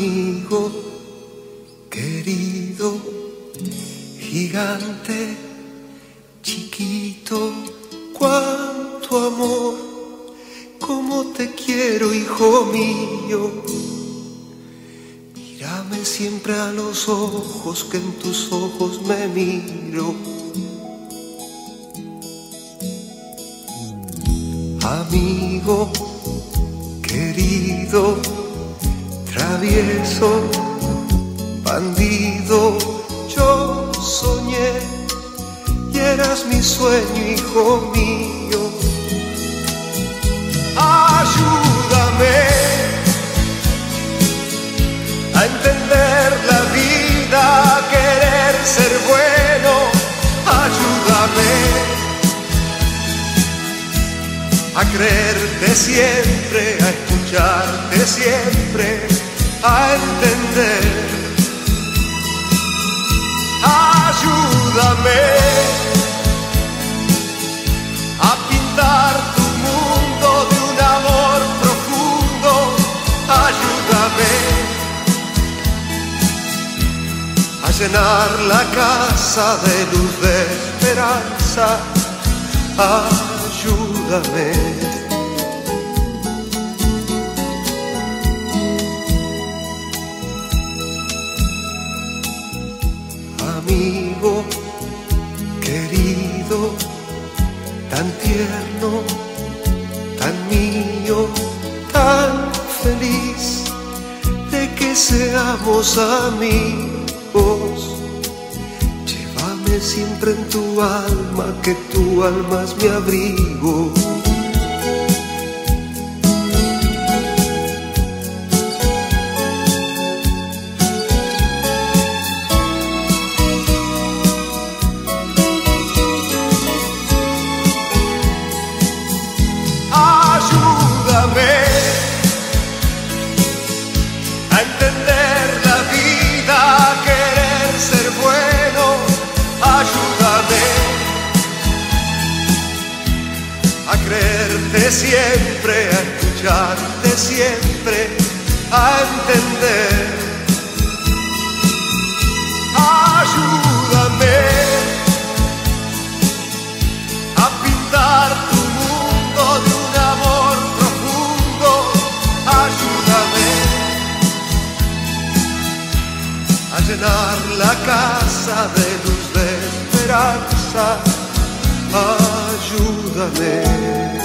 amigo querido, gigante, chiquito, cuánto amor, cómo te quiero, hijo mío. Mírame siempre a los ojos, que en tus ojos me miro. Amigo querido, bandido, yo soñé y eras mi sueño, hijo mío. Ayúdame a entender la vida, a querer ser bueno. Ayúdame a creerte siempre, a escucharte siempre, a entender. Ayúdame a pintar tu mundo de un amor profundo. Ayúdame a llenar la casa de luz de esperanza. Ayúdame. Querido, tan tierno, tan mío, tan feliz de que seamos amigos. Llévame siempre en tu alma, que tu alma es mi abrigo. Creerte siempre, a escucharte siempre, a entender. Ayúdame a pintar tu mundo de un amor profundo. Ayúdame a llenar la casa de luz de esperanza. Ayúdame.